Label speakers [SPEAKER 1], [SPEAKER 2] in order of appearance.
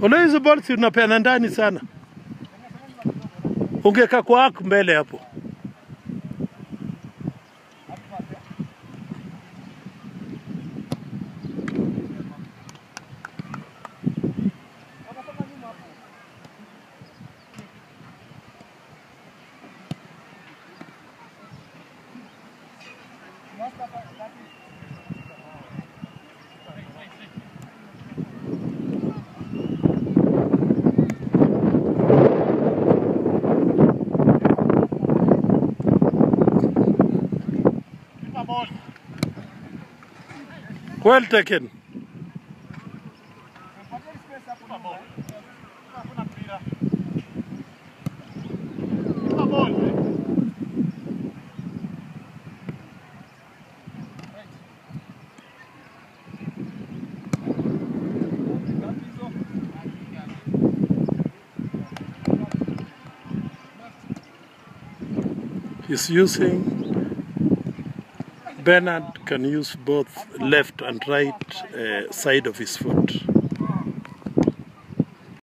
[SPEAKER 1] Unajua hizo bolts unapeana ndani sana, Ungeka kwa aku mbele hapo. Thank you. Well taken. He's using Benard can use both left and right uh, side of his foot.